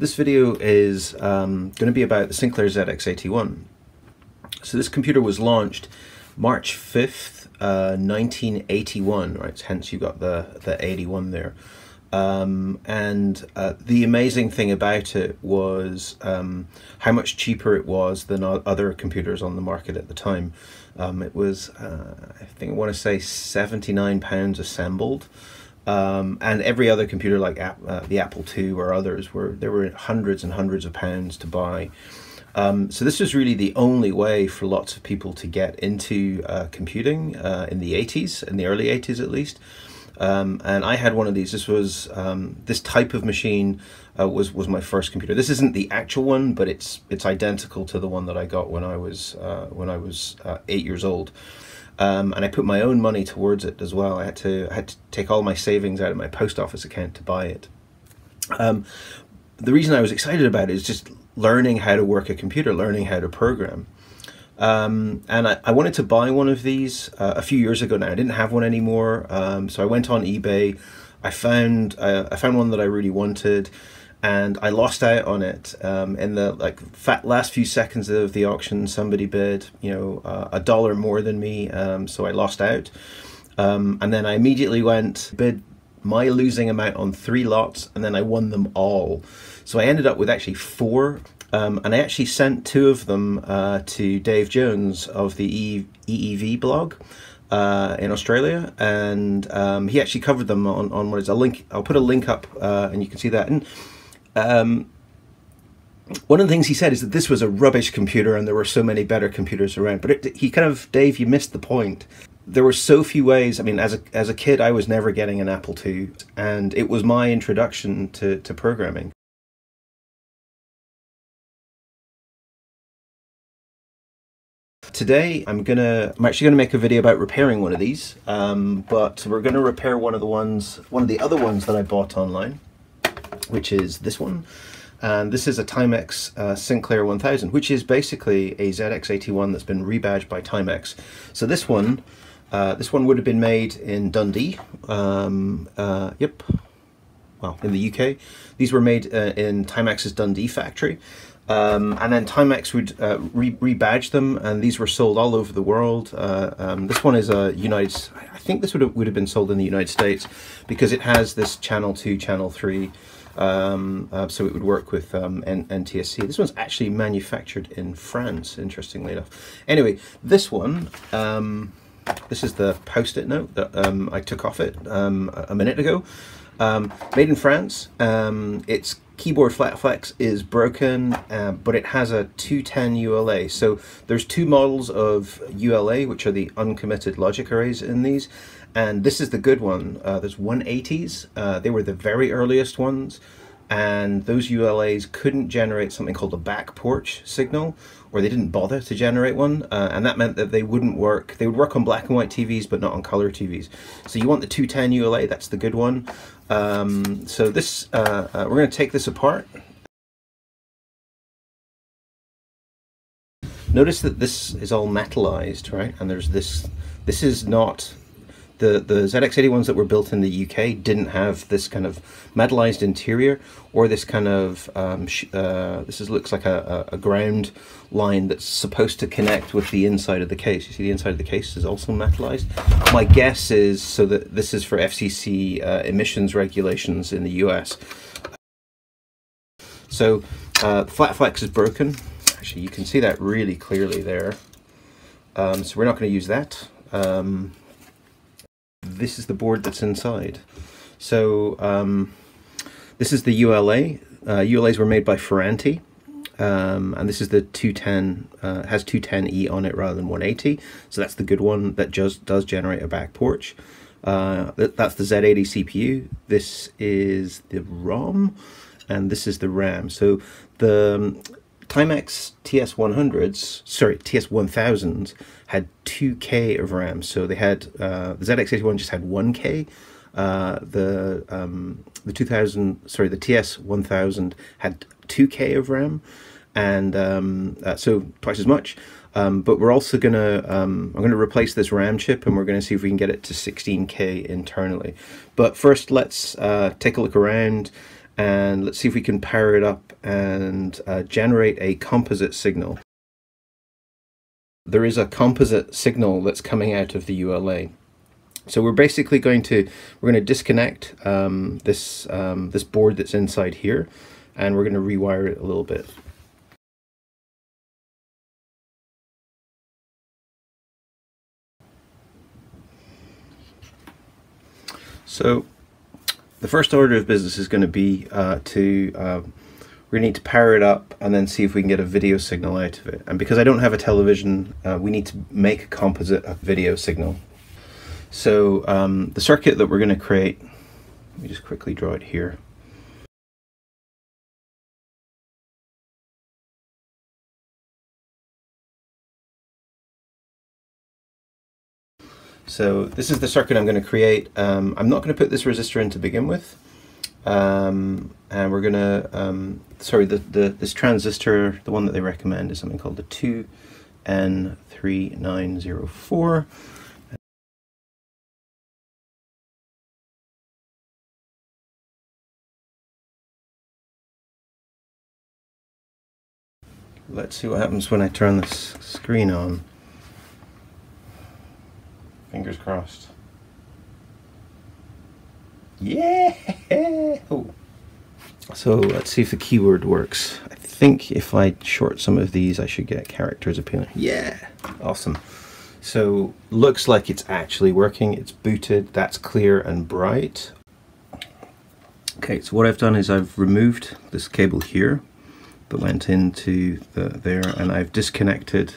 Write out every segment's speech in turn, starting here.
this video is um, going to be about the Sinclair ZX81. So this computer was launched March 5th, uh, 1981, right? Hence you got the, the 81 there. Um, and uh, the amazing thing about it was um, how much cheaper it was than other computers on the market at the time. Um, it was, uh, I think I want to say 79 pounds assembled. Um, and every other computer like uh, the Apple II or others were there were hundreds and hundreds of pounds to buy. Um, so this was really the only way for lots of people to get into uh, computing uh, in the 80s, in the early 80s at least. Um, and I had one of these. This was um, this type of machine uh, was was my first computer. This isn't the actual one, but it's it's identical to the one that I got when I was uh, when I was uh, eight years old. Um, and I put my own money towards it as well. I had to I had to take all my savings out of my post office account to buy it. Um, the reason I was excited about it is just learning how to work a computer, learning how to program. Um, and I, I, wanted to buy one of these uh, a few years ago now. I didn't have one anymore, um, so I went on eBay. I found uh, I found one that I really wanted, and I lost out on it um, in the like fat last few seconds of the auction. Somebody bid, you know, uh, a dollar more than me, um, so I lost out. Um, and then I immediately went bid my losing amount on three lots, and then I won them all. So I ended up with actually four um, and I actually sent two of them uh, to Dave Jones of the EEVblog uh, in Australia, and um, he actually covered them on, on what is a link. I'll put a link up, uh, and you can see that. And um, one of the things he said is that this was a rubbish computer, and there were so many better computers around. But it, he kind of, Dave, you missed the point. There were so few ways. I mean, as a as a kid, I was never getting an Apple II, and it was my introduction to to programming. Today I'm gonna I'm actually gonna make a video about repairing one of these, um, but we're gonna repair one of the ones one of the other ones that I bought online, which is this one. And this is a Timex uh, Sinclair 1000, which is basically a ZX81 that's been rebadged by Timex. So this one, uh, this one would have been made in Dundee. Um, uh, yep, well, in the UK. These were made uh, in Timex's Dundee factory. Um, and then Timex would uh, re rebadge them, and these were sold all over the world. Uh, um, this one is a United. I think this would have, would have been sold in the United States because it has this channel two, channel three, um, uh, so it would work with um, N NTSC. This one's actually manufactured in France, interestingly enough. Anyway, this one. Um, this is the post-it note that um, I took off it a minute ago. made in France. it's keyboard flat flex is broken, uh, but it has a 210 ULA. So there's two models of ULA, which are the uncommitted logic arrays in these. And this is the good one. Uh, there's 180s. Uh, they were the very earliest ones. And those ULAs couldn't generate something called a back porch signal, or they didn't bother to generate one. Uh, and that meant that they wouldn't work. They would work on black and white TVs, but not on color TVs. So you want the 210 ULA, that's the good one. Um, so this, uh, uh, we're going to take this apart. Notice that this is all metallized, right? And there's this, this is not the, the ZX81s that were built in the UK didn't have this kind of metallized interior or this kind of, um, uh, this is, looks like a, a, ground line that's supposed to connect with the inside of the case. You see the inside of the case is also metallized. My guess is so that this is for FCC uh, emissions regulations in the US. So uh, flat flex is broken. Actually, you can see that really clearly there. Um, so we're not going to use that. Um, this is the board that's inside. So um, this is the ULA. Uh, ULAs were made by Ferranti. Um, and this is the 210, uh, has 210E on it rather than 180. So that's the good one that just does generate a back porch. Uh, that's the Z80 CPU. This is the ROM, and this is the RAM. So the um, Timex TS100s, sorry, TS1000s had 2K of RAM. So they had, uh, the ZX81 just had 1K. Uh, the um, the 2000, sorry, the TS1000 had 2K of RAM, and um, uh, so twice as much. Um, but we're also gonna, um, I'm gonna replace this RAM chip and we're gonna see if we can get it to 16K internally. But first let's uh, take a look around and let's see if we can power it up and uh, generate a composite signal. There is a composite signal that's coming out of the ULA. So we're basically going to we're going to disconnect um, this um, this board that's inside here, and we're going to rewire it a little bit. So the first order of business is going to be uh, to uh, we need to power it up and then see if we can get a video signal out of it. And because I don't have a television, uh, we need to make a composite a video signal. So um, the circuit that we're going to create, let me just quickly draw it here. So this is the circuit I'm going to create. Um, I'm not going to put this resistor in to begin with. Um, and we're going to, um, sorry, the, the, this transistor, the one that they recommend is something called the 2N3904. Let's see what happens when I turn this screen on. Fingers crossed. Yeah! Oh. So let's see if the keyword works. I think if I short some of these, I should get characters appearing. Yeah! Awesome. So looks like it's actually working. It's booted. That's clear and bright. Okay, so what I've done is I've removed this cable here that went into the there and I've disconnected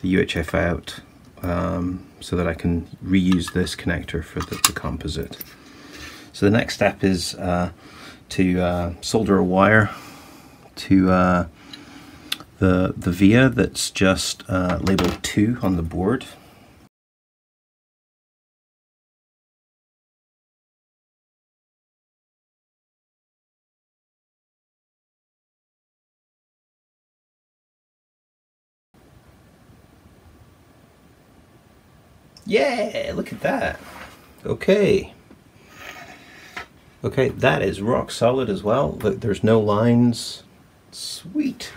the UHF out um, so that I can reuse this connector for the, the composite. So the next step is uh, to uh, solder a wire to uh, the, the via that's just uh, labeled 2 on the board. Yeah, look at that. Okay. Okay, that is rock solid as well. Look, there's no lines. Sweet.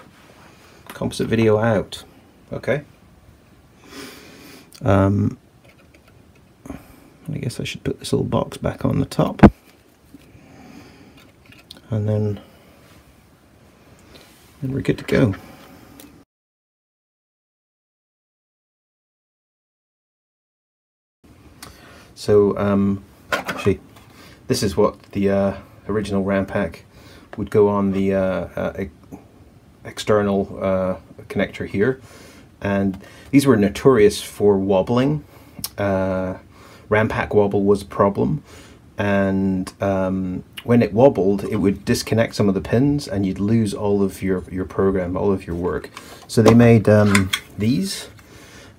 Composite video out. Okay. Um, I guess I should put this little box back on the top. And then, then we're good to go. So um, actually, this is what the uh, original RAM pack would go on the uh, uh, external uh, connector here. And these were notorious for wobbling. Uh, RAM pack wobble was a problem. And um, when it wobbled, it would disconnect some of the pins and you'd lose all of your, your program, all of your work. So they made um, these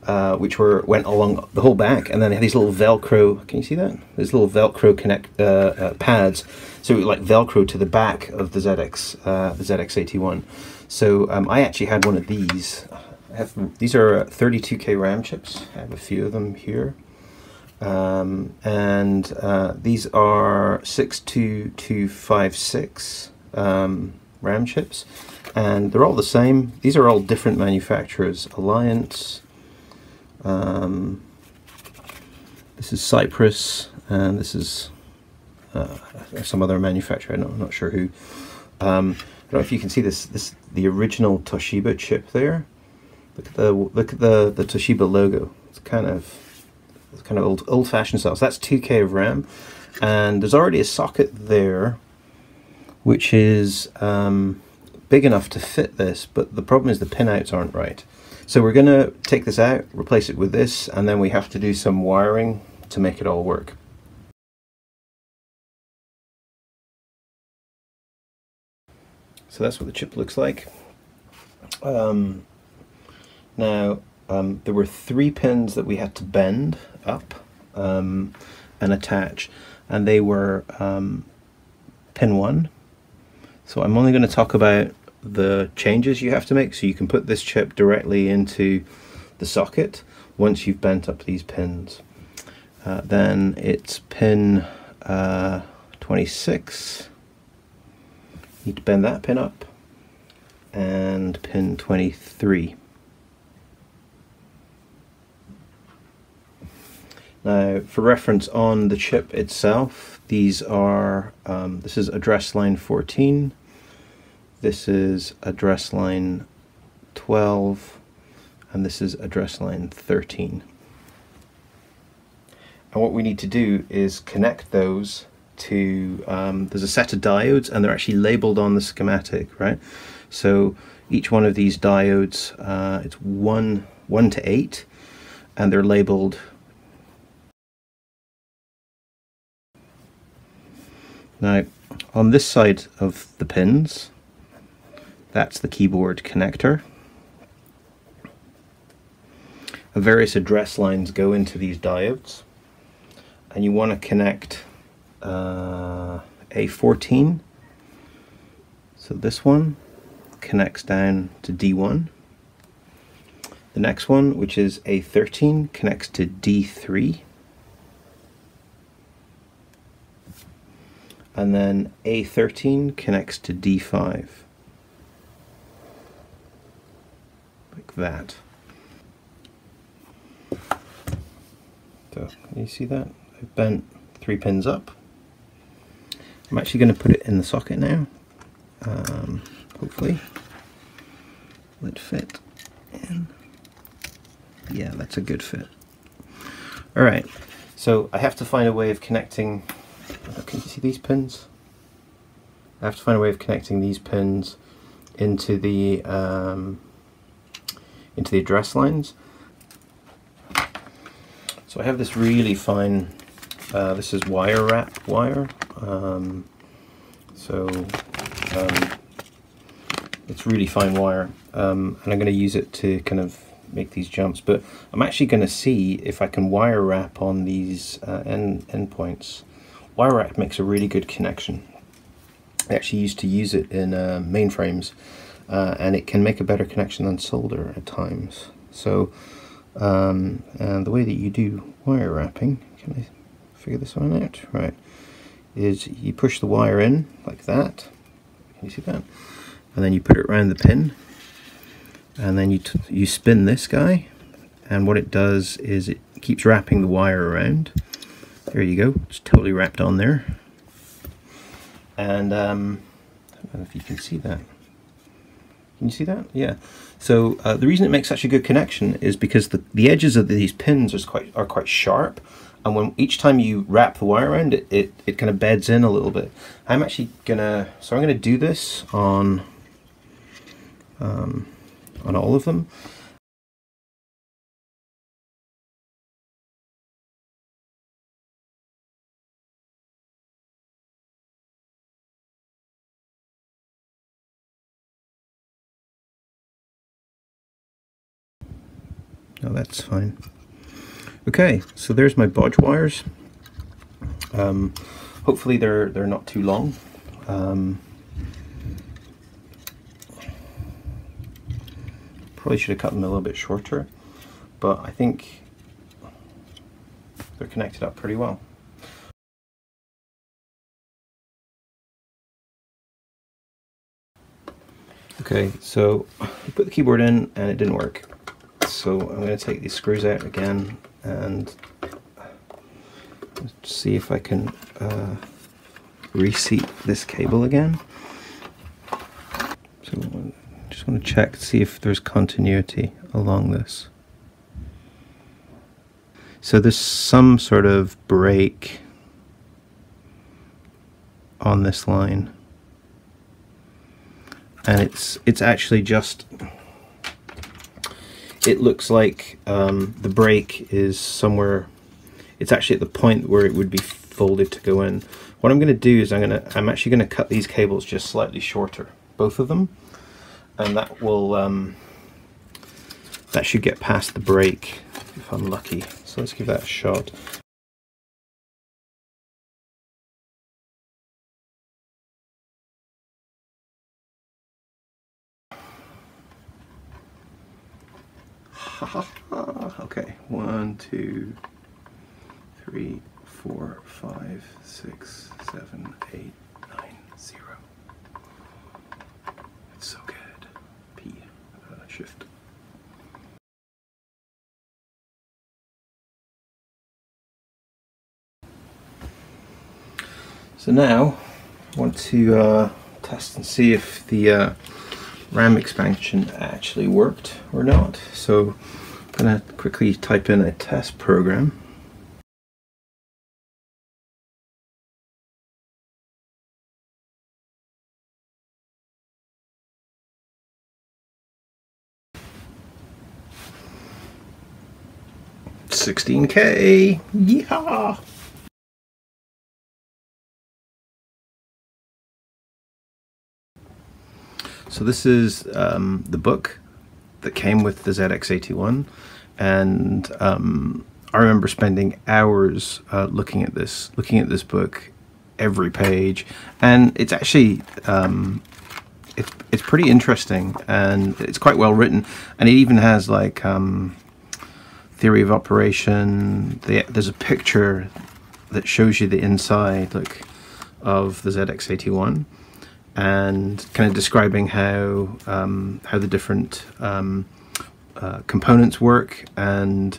uh, which were went along the whole back, and then they had these little Velcro. Can you see that? These little Velcro connect uh, uh, pads, so like Velcro to the back of the ZX, uh, the ZX81. So um, I actually had one of these. Have these are 32k RAM chips. I have a few of them here. Um, and uh, these are 62256 um, RAM chips, and they're all the same. These are all different manufacturers: Alliance, um, this is Cypress, and this is uh, some other manufacturer. I'm not, I'm not sure who. Um, I don't know if you can see this. This the original Toshiba chip there. Look at the look at the the Toshiba logo. It's kind of it's kind of old old fashioned style. So that's 2K of RAM, and there's already a socket there, which is um, big enough to fit this. But the problem is the pinouts aren't right. So we're going to take this out, replace it with this, and then we have to do some wiring to make it all work. So that's what the chip looks like. Um, now, um, there were three pins that we had to bend up um, and attach, and they were um, pin 1. So I'm only going to talk about the changes you have to make so you can put this chip directly into the socket once you've bent up these pins. Uh, then it's pin uh, 26 need to bend that pin up and pin 23. Now, for reference on the chip itself, these are, um, this is address line 14, this is address line 12, and this is address line 13. And what we need to do is connect those to, um, there's a set of diodes and they're actually labeled on the schematic, right? So each one of these diodes, uh, it's one, one to eight, and they're labeled Now, on this side of the pins, that's the keyboard connector. Various address lines go into these diodes, and you want to connect uh, A14. So this one connects down to D1. The next one, which is A13, connects to D3. and then A13 connects to D5 that. So you see that? I've bent three pins up. I'm actually going to put it in the socket now. Um, hopefully. It fit in. Yeah that's a good fit. Alright so I have to find a way of connecting can you see these pins? I have to find a way of connecting these pins into the um, into the address lines. So I have this really fine, uh, this is wire wrap wire. Um, so um, it's really fine wire um, and I'm going to use it to kind of make these jumps but I'm actually going to see if I can wire wrap on these uh, end endpoints wire wrap makes a really good connection. I actually used to use it in uh, mainframes uh, and it can make a better connection than solder at times. So um, and the way that you do wire wrapping, can I figure this one out? Right, is you push the wire in like that. Can you see that? And then you put it around the pin and then you, you spin this guy and what it does is it keeps wrapping the wire around there you go, it's totally wrapped on there. And um, I don't know if you can see that. Can you see that? Yeah. So uh, the reason it makes such a good connection is because the, the edges of these pins are quite are quite sharp, and when each time you wrap the wire around it, it, it kind of beds in a little bit. I'm actually gonna so I'm gonna do this on um, on all of them. No, that's fine. Okay, so there's my bodge wires. Um, hopefully they're they're not too long. Um, probably should have cut them a little bit shorter, but I think they're connected up pretty well. Okay, so I put the keyboard in and it didn't work so I'm going to take these screws out again and see if I can uh, reseat this cable again. So I just want to check to see if there's continuity along this. So there's some sort of break on this line and it's it's actually just it looks like um, the break is somewhere it's actually at the point where it would be folded to go in. What I'm going to do is I'm going to I'm actually going to cut these cables just slightly shorter both of them. And that will um, that should get past the break if I'm lucky. So let's give that a shot Ah, okay. One, two, three, four, five, six, seven, eight, nine, zero. It's so good. P, uh, shift. So now I want to uh, test and see if the uh, RAM expansion actually worked or not. So going to quickly type in a test program. Sixteen K, yeah. So this is um, the book that came with the ZX81 and um, I remember spending hours uh, looking at this, looking at this book, every page, and it's actually um, it's it's pretty interesting and it's quite well written, and it even has like um, theory of operation. The, there's a picture that shows you the inside, like of the ZX81 and kind of describing how um, how the different um, uh, components work. And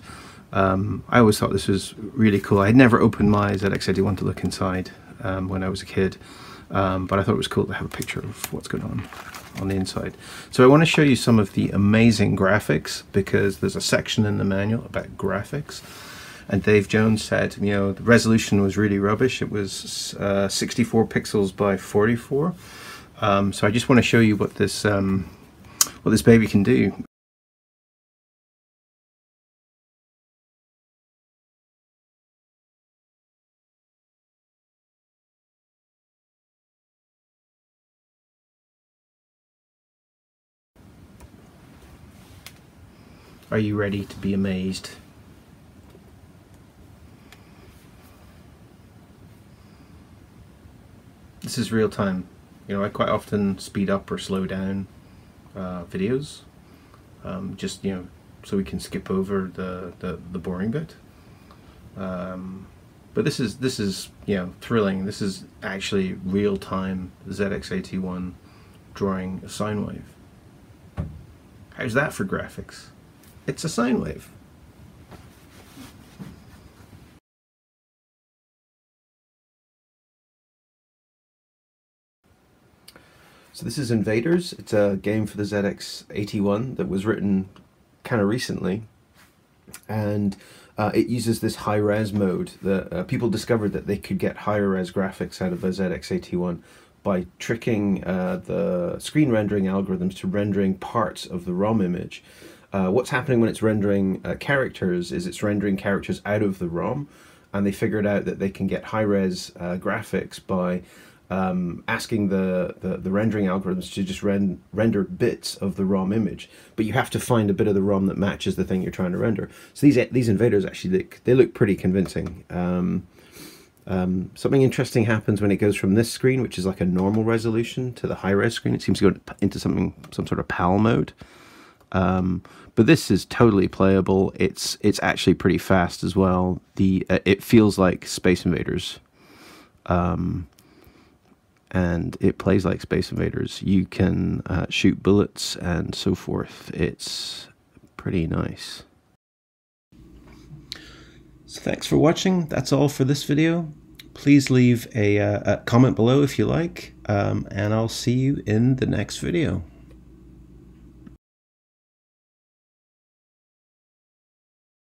um, I always thought this was really cool. I had never opened my ZX81 to look inside um, when I was a kid, um, but I thought it was cool to have a picture of what's going on on the inside. So I want to show you some of the amazing graphics because there's a section in the manual about graphics. And Dave Jones said, you know, the resolution was really rubbish. It was uh, 64 pixels by 44. Um, so I just want to show you what this um, what this baby can do. Are you ready to be amazed? This is real time. You know, I quite often speed up or slow down uh, videos, um, just you know, so we can skip over the the, the boring bit. Um, but this is this is you know thrilling. This is actually real time ZX81 drawing a sine wave. How's that for graphics? It's a sine wave. This is Invaders. It's a game for the ZX81 that was written kind of recently. And uh, it uses this high-res mode that uh, people discovered that they could get higher res graphics out of a ZX81 by tricking uh, the screen rendering algorithms to rendering parts of the ROM image. Uh, what's happening when it's rendering uh, characters is it's rendering characters out of the ROM and they figured out that they can get high-res uh, graphics by um, asking the, the, the, rendering algorithms to just ren render bits of the ROM image, but you have to find a bit of the ROM that matches the thing you're trying to render. So these these invaders actually look, they look pretty convincing. Um, um, something interesting happens when it goes from this screen, which is like a normal resolution, to the high res screen. It seems to go into something some sort of PAL mode. Um, but this is totally playable. It's it's actually pretty fast as well. The uh, it feels like Space Invaders. Um, and it plays like Space Invaders. You can uh, shoot bullets and so forth. It's pretty nice. So thanks for watching. That's all for this video. Please leave a, uh, a comment below if you like, um, and I'll see you in the next video.